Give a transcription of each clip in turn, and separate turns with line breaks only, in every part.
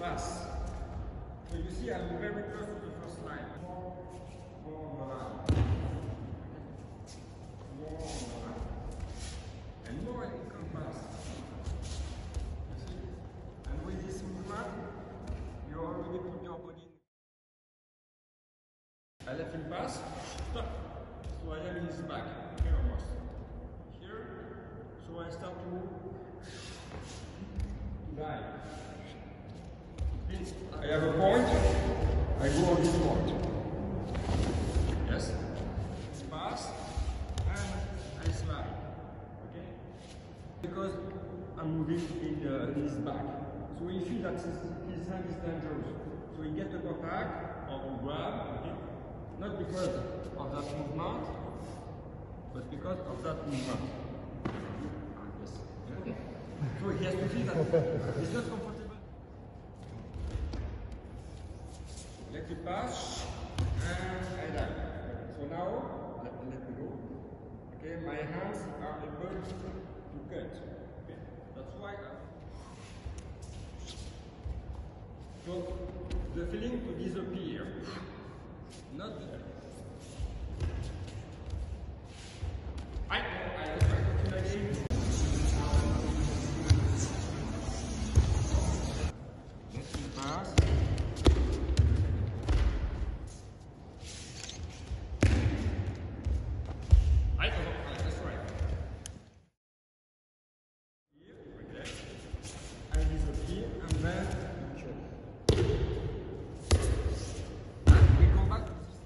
pass. So you see, I'm very close to the first line. More, more on the. More. And more it can pass. You see? And with this movement, you already put your body in. I let him pass. Stop. So I am in his back. Here almost. Here. So I start to die. I have a point. I go on this point. Yes. It's Pass. And I slide. Okay. Because I'm moving in, uh, his back. So he feels that his, his hand is dangerous. So he gets the contact or grab. Okay? Not because of that movement, but because of that movement. Yes. Okay. So he has to feel that he's not comfortable. It pass, and I die. So now, let, let me go. Okay, my hands are able to cut. Okay, that's why. I, so the feeling to disappear, not the. I, I, I try to again. Let it pass. I don't know. That's right. Here, okay. I disappear and then you choke. We come back to this.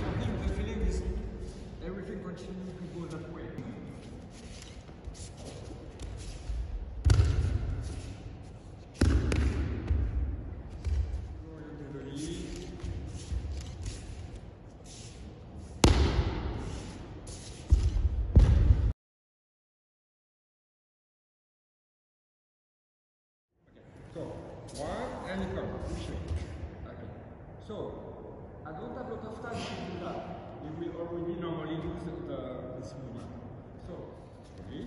For him, the feeling is everything continues to go that way. Go a little lead. So, one and come. Okay. So, I don't have a lot of time to do that. You will already normally use the, this uh, movement. So, ready?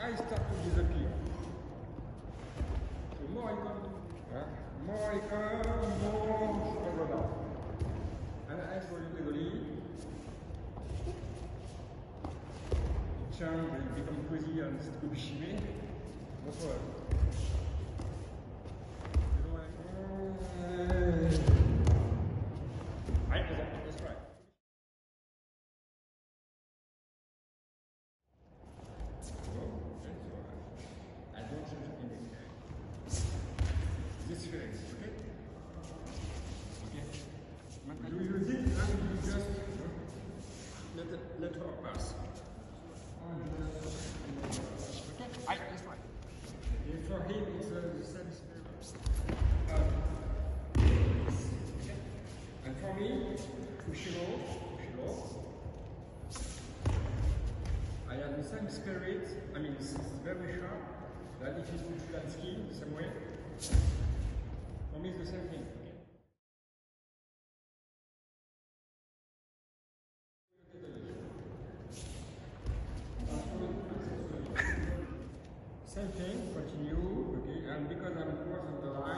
I start to disappear. So, more I come, huh? more I come, more I go down. And I go legally. Tiens, will become crazy and start to kubishime. That's all. Right, that's right. I don't change anything. This feeling, okay? Okay. You use it and you just it, let. Okay? I, that's right. And for him, it's uh, the same experience. Um, okay. And for me, push it off, push it off. I have the same spirit, I mean, it's very sharp, that if you put flat skin somewhere, Same thing, continue, okay, and because I'm in course of the line,